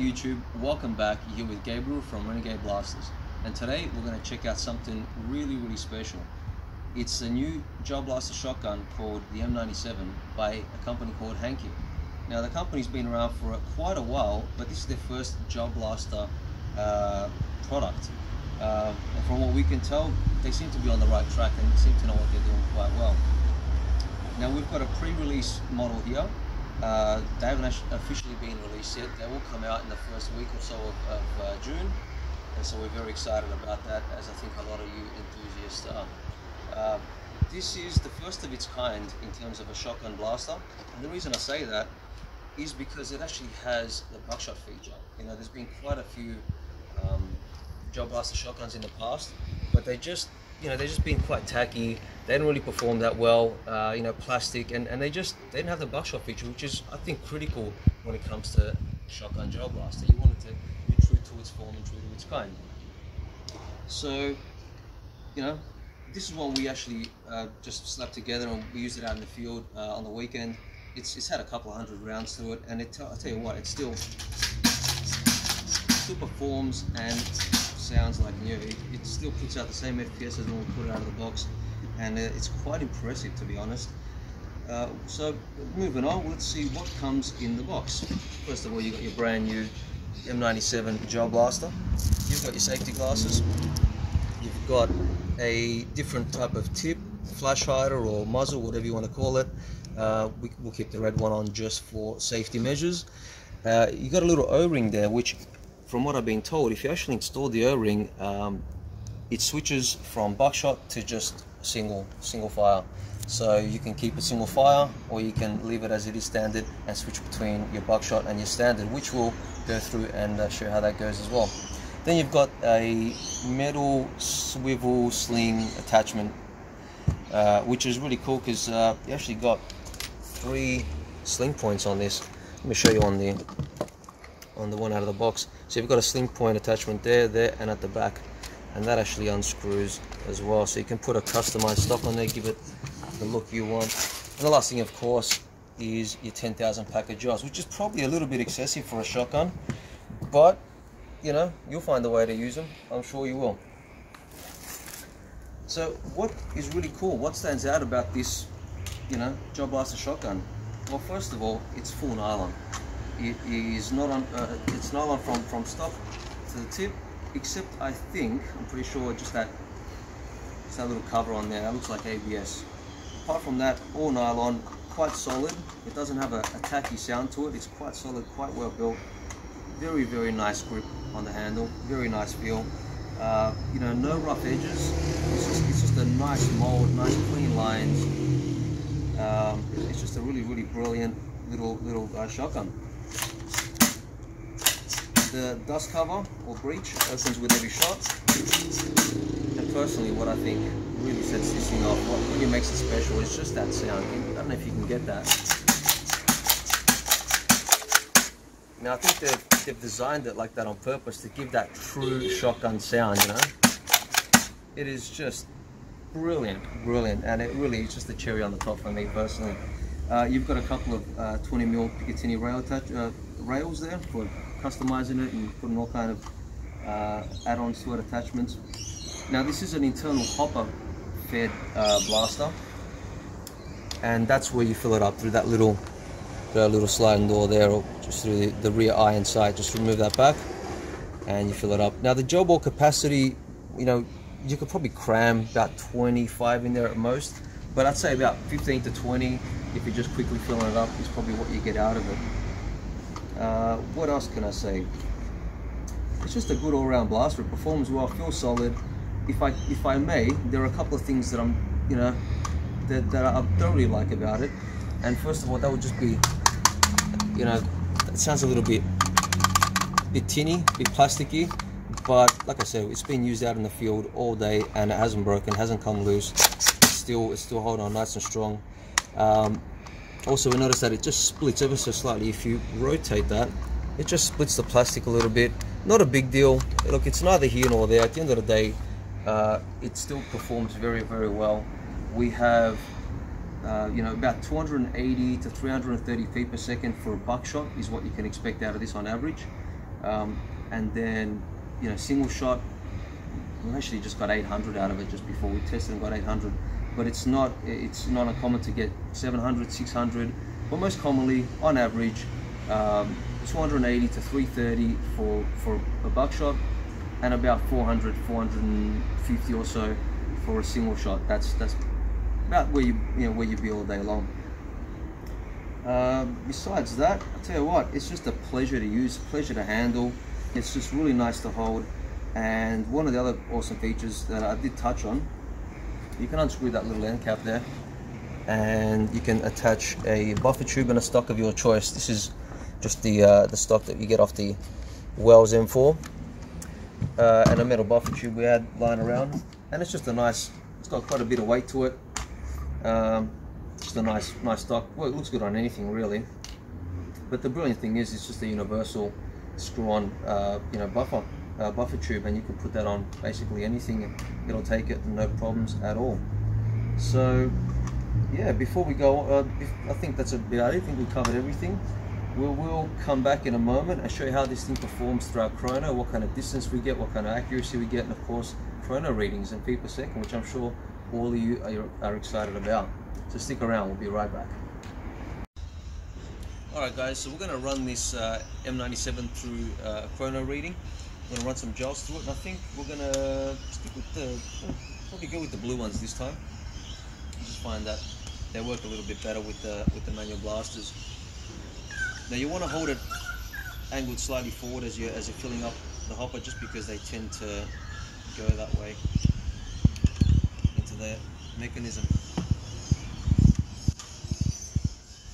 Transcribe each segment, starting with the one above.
YouTube, welcome back. You're here with Gabriel from Renegade Blasters. And today we're going to check out something really, really special. It's a new gel blaster shotgun called the M97 by a company called Hankey. Now the company's been around for quite a while, but this is their first gel blaster uh, product. Uh, and from what we can tell, they seem to be on the right track and seem to know what they're doing quite well. Now we've got a pre-release model here uh, they haven't officially been released yet. They will come out in the first week or so of, of uh, June, and so we're very excited about that, as I think a lot of you enthusiasts are. Uh, this is the first of its kind in terms of a shotgun blaster, and the reason I say that is because it actually has the buckshot feature. You know, there's been quite a few um, blaster shotguns in the past, but they just you know, they're just being quite tacky. They didn't really perform that well, uh, you know, plastic, and, and they just they didn't have the buckshot feature, which is, I think, critical when it comes to shotgun gel blaster. You want it to be true to its form and true to its kind. So, you know, this is one we actually uh, just slapped together and we used it out in the field uh, on the weekend. It's, it's had a couple of hundred rounds to it, and it, I'll tell you what, it still, still performs and sounds like new. It, it, still puts out the same FPS as when we put it out of the box, and uh, it's quite impressive to be honest. Uh, so moving on, let's see what comes in the box. First of all, you've got your brand new M97 gel blaster. You've got your safety glasses. You've got a different type of tip, flash hider or muzzle, whatever you want to call it. Uh, we, will keep the red one on just for safety measures. Uh, you got a little O-ring there, which from what I've been told, if you actually install the O-ring, um, it switches from buckshot to just single single fire. So you can keep a single fire, or you can leave it as it is standard and switch between your buckshot and your standard, which we'll go through and uh, show how that goes as well. Then you've got a metal swivel sling attachment, uh, which is really cool because uh, you actually got three sling points on this. Let me show you on the on the one out of the box. So you've got a sling point attachment there, there, and at the back. And that actually unscrews as well. So you can put a customized stock on there, give it the look you want. And the last thing, of course, is your 10,000 pack of gels, which is probably a little bit excessive for a shotgun. But, you know, you'll find a way to use them. I'm sure you will. So what is really cool, what stands out about this, you know, Gel Blaster shotgun? Well, first of all, it's full nylon is not on uh, it's nylon from from stop to the tip except I think I'm pretty sure just that just that little cover on there that looks like ABS apart from that all nylon quite solid. It doesn't have a, a tacky sound to it. It's quite solid quite well built. Very very nice grip on the handle very nice feel. Uh, you know no rough edges. It's just, it's just a nice mold nice clean lines. Um, it's just a really really brilliant little little uh, shotgun the dust cover or breech opens with every shot. And personally, what I think really sets this thing off, what really makes it special is just that sound. I don't know if you can get that. Now I think they've, they've designed it like that on purpose to give that true shotgun sound, you know? It is just brilliant, brilliant, and it really is just the cherry on the top for me personally. Uh, you've got a couple of uh, 20 mil Picatinny rail touch, uh, rails there for customizing it and putting all kind of uh, add-ons to it, attachments. Now this is an internal hopper fed uh, blaster. And that's where you fill it up through that little that little sliding door there or just through the, the rear iron sight just remove that back and you fill it up. Now the gel ball capacity you know you could probably cram about 25 in there at most but I'd say about 15 to 20 if you're just quickly filling it up is probably what you get out of it uh, what else can I say? It's just a good all-round blaster. It performs well, feels solid. If I if I may, there are a couple of things that I'm, you know, that, that I don't really like about it. And first of all, that would just be, you know, it sounds a little bit, bit tinny, bit plasticky. But like I said, it's been used out in the field all day and it hasn't broken, hasn't come loose. It's still, it's still holding on nice and strong. Um, also we notice that it just splits ever so slightly. If you rotate that it just splits the plastic a little bit. Not a big deal. Look it's neither here nor there. At the end of the day uh, it still performs very very well. We have uh, you know about 280 to 330 feet per second for a buckshot is what you can expect out of this on average. Um, and then, you know, single shot, we actually just got 800 out of it just before we tested and got 800. But it's not it's not uncommon to get 700, 600, but most commonly, on average, um, 280 to 330 for for a buckshot, and about 400, 450 or so for a single shot. That's that's about where you you know where you'd be all day long. Uh, besides that, I tell you what, it's just a pleasure to use, pleasure to handle. It's just really nice to hold. And one of the other awesome features that I did touch on, you can unscrew that little end cap there and you can attach a buffer tube and a stock of your choice. This is just the uh, the stock that you get off the Wells M4 uh, and a metal buffer tube we had lying around and it's just a nice, it's got quite a bit of weight to it. Um, just a nice nice stock. Well, it looks good on anything really. But the brilliant thing is, it's just a universal screw-on, uh, you know, buffer uh, buffer tube, and you can put that on basically anything. It'll take it, no problems at all. So, yeah. Before we go, uh, I think that's about it. I think we covered everything. We will come back in a moment and show you how this thing performs throughout chrono, what kind of distance we get, what kind of accuracy we get, and of course, chrono readings in feet per second, which I'm sure all of you are, are excited about. So stick around, we'll be right back. Alright guys, so we're going to run this uh, M97 through uh, chrono reading. To run some gels through it and I think we're to stick with the, probably go with the blue ones this time. I just find that they work a little bit better with the, with the manual blasters. Now you want to hold it angled slightly forward as you're, as you're filling up the hopper just because they tend to go that way into the mechanism.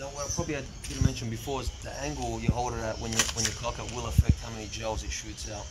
Now, what I probably didn't mention before is the angle you hold it at when you when you cock it will affect how many gels it shoots out.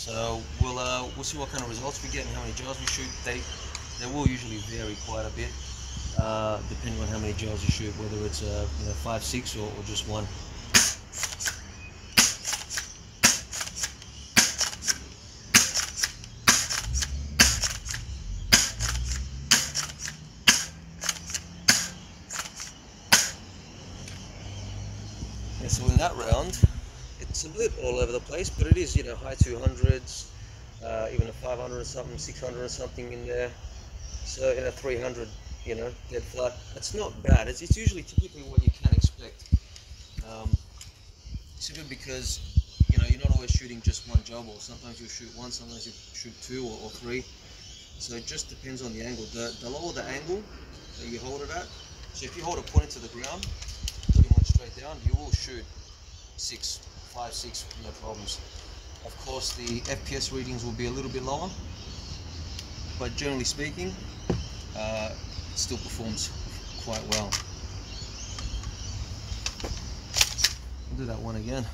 So we'll uh, we'll see what kind of results we get and how many gels we shoot. They they will usually vary quite a bit uh, depending on how many gels you shoot, whether it's uh, you know five, six, or, or just one. so in that round, it's a bit all over the place, but it is, you know, high 200s, uh, even a 500 or something, 600 or something in there. So in a 300, you know, dead flat. It's not bad. It's, it's usually typically what you can expect. Um, simply because, you know, you're not always shooting just one job, or sometimes you shoot one, sometimes you shoot two or, or three. So it just depends on the angle. The, the lower the angle that you hold it at, so if you hold it pointed to the ground, straight down, you will shoot six, five, six, no problems. Of course, the FPS readings will be a little bit lower, but generally speaking, uh, it still performs quite well. I'll do that one again.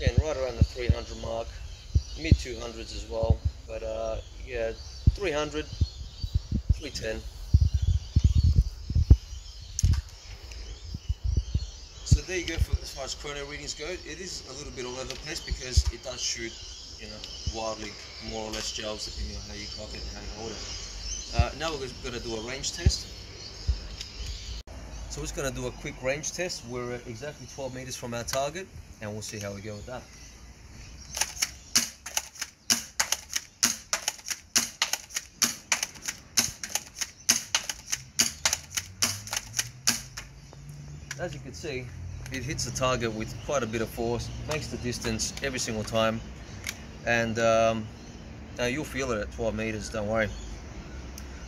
again right around the 300 mark. Mid 200s as well but uh, yeah 300 310 so there you go for as far as chrono readings go. It is a little bit all over the place because it does shoot you know wildly more or less gels depending on how you cock it and how you hold it. Uh, now we're going to do a range test. So we're just going to do a quick range test. We're exactly 12 meters from our target and we'll see how we go with that. As you can see, it hits the target with quite a bit of force, makes the distance every single time, and um, you'll feel it at 12 meters, don't worry.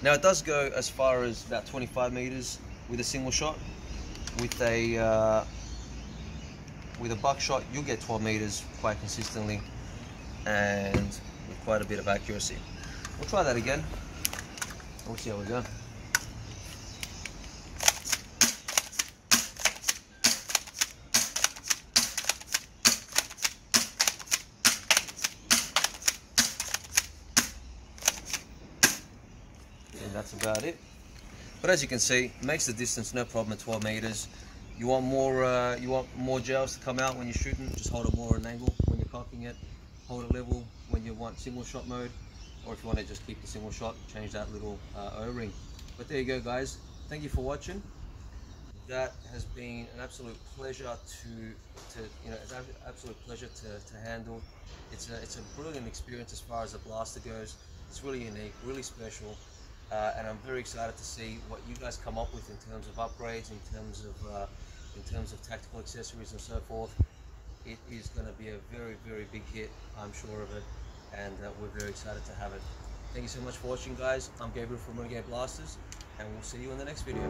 Now it does go as far as about 25 meters with a single shot, with a uh, with a buckshot, you'll get 12 meters quite consistently and with quite a bit of accuracy. We'll try that again. We'll see how we go. And that's about it. But as you can see, makes the distance no problem at 12 meters. You want more uh, you want more gels to come out when you're shooting, just hold it more at an angle when you're cocking it. Hold it level when you want single shot mode, or if you want to just keep the single shot, change that little uh, O-ring. But there you go guys, thank you for watching. That has been an absolute pleasure to, to you know, it's an absolute pleasure to, to handle. It's a, it's a brilliant experience as far as the blaster goes. It's really unique, really special. Uh, and I'm very excited to see what you guys come up with in terms of upgrades, in terms of uh, in terms of tactical accessories and so forth. It is going to be a very, very big hit, I'm sure of it, and uh, we're very excited to have it. Thank you so much for watching, guys. I'm Gabriel from Renegade Blasters, and we'll see you in the next video.